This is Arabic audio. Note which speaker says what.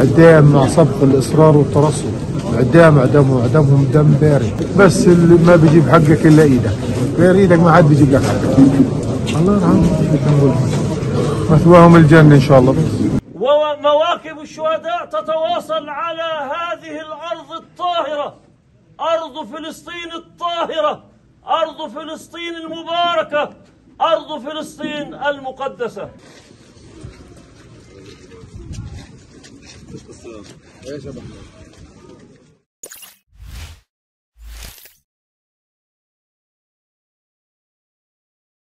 Speaker 1: عدام مع سبق الإصرار والترصد. عدام اعدامهم اعدامهم دم بارد. بس اللي ما بيجيب حقك إلا إيدك. غير إيدك ما حد بيجيب لك حقك. الله يرحمهم مثواهم الجنة إن شاء الله. بس
Speaker 2: ومواكب الشهداء تتواصل على هذه الأرض الطاهرة. أرض فلسطين الطاهرة. أرض فلسطين المباركة. أرض فلسطين
Speaker 3: المقدسة. essas. É, já